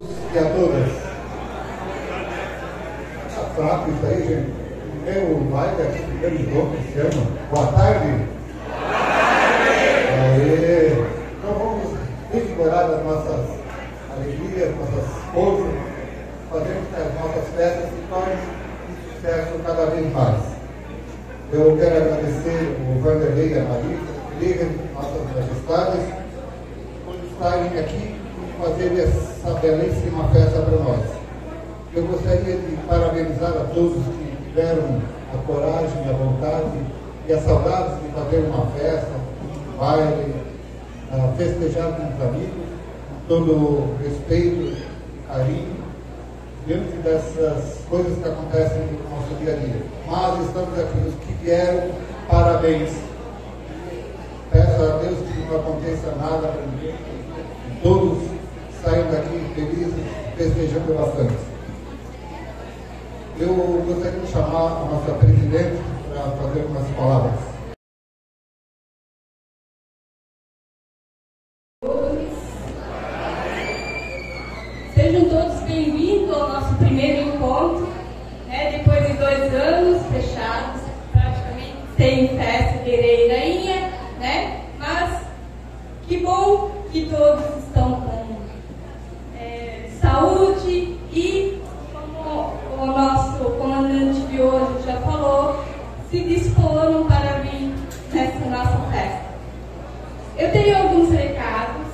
e a todas. Tá fraco isso aí, gente. Primeiro baile aqui, primeiro jogo que chama. Boa tarde. Aê. Então vamos revigorar as nossas alegrias, nossas forças, fazendo que as nossas festas se tornem um sucesso cada vez mais. Eu quero agradecer o Vanderlei e a Marisa, nossas majestades, por estarem aqui fazer essa belíssima festa para nós. Eu gostaria de parabenizar a todos que tiveram a coragem, a vontade e a saudade de fazer uma festa, um baile, uh, festejar com os amigos, com todo respeito e carinho, diante dessas coisas que acontecem no nosso dia a dia. Mas estamos aqui, os que vieram, parabéns. Peço a Deus que não aconteça nada para ninguém, todos saiam daqui felizes, festejando bastante. Eu gostaria de chamar a nossa presidente para fazer umas palavras. Sejam todos bem-vindos ao nosso primeiro encontro, né, depois de dois anos fechados, praticamente sem festa de rei e rainha, né? Mas que bom que todos estão com para vir nessa nossa festa. Eu tenho alguns recados.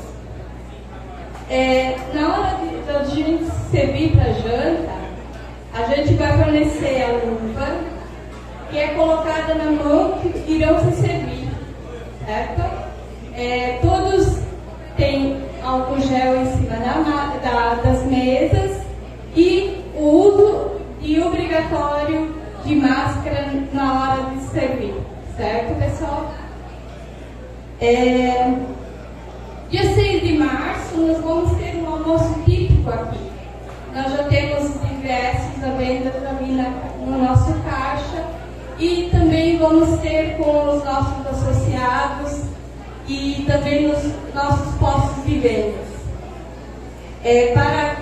É, na hora de, de a gente servir para janta, a gente vai fornecer a luva, que é colocada na mão que irão se servir, certo? É, todos têm álcool gel em cima da, da, das mesas e o uso e obrigatório de máscara na hora de servir, certo, pessoal? É, dia 6 de março, nós vamos ter um almoço típico aqui. Nós já temos ingressos à venda também na, no nosso caixa e também vamos ter com os nossos associados e também nos nossos postos de vendas. É, para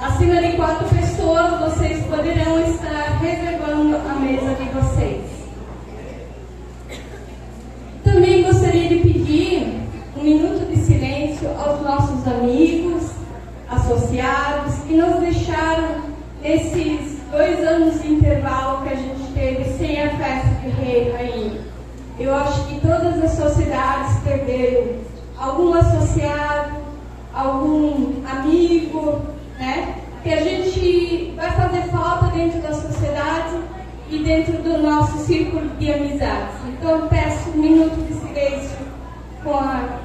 acima de quatro pessoas, vocês poderão estar reservando a mesa de vocês. Também gostaria de pedir um minuto de silêncio aos nossos amigos, associados, que nos deixaram nesses dois anos de intervalo que a gente teve sem a festa de rei e. Eu acho que todas as sociedades perderam algum associado, algum amigo, né? Que a gente vai fazer falta dentro da sociedade e dentro do nosso círculo de amizades. Então peço um minuto de silêncio com a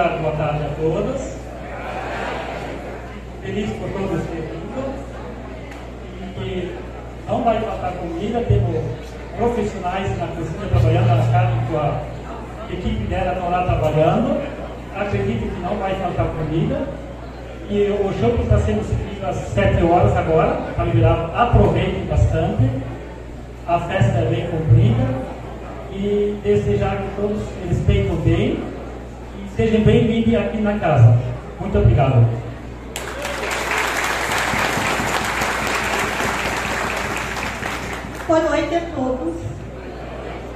Lugar, boa tarde a todas feliz por todos terem vindo. E não vai faltar comida, temos profissionais na cozinha trabalhando, a Carmen a equipe dela estão lá trabalhando. Acredito que não vai faltar comida. E o jogo está sendo servido às 7 horas agora, para liberar, aproveitem bastante. A festa é bem cumprida e desejar que todos respeitem bem sejam bem-vindos aqui na casa. Muito obrigado. Boa noite a todos.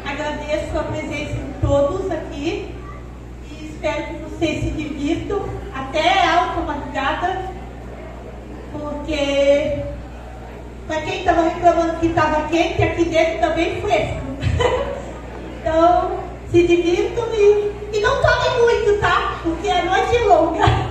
Agradeço a presença de todos aqui e espero que vocês se divirtam até alta madrugada, porque para quem estava reclamando que estava quente, aqui dentro também fresco. então, se divirtam e, e não tomem muito? Porque a noite é longa.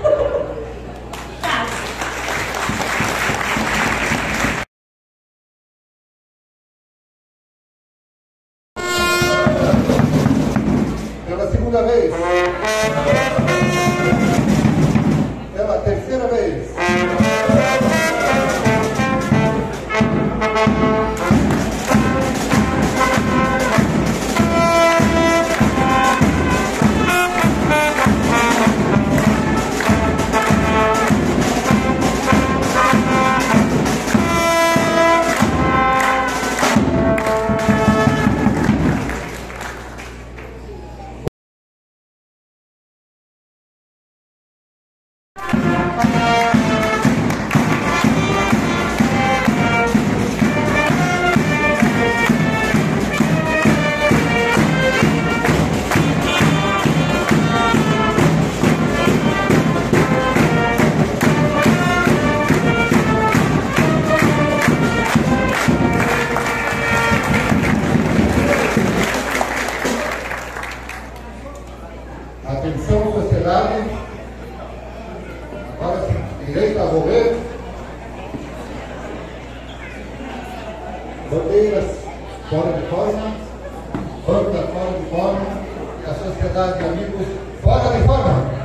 Música direita, Romero. Bandeiras fora de forma. Banda fora de forma. E a sociedade de amigos fora de forma.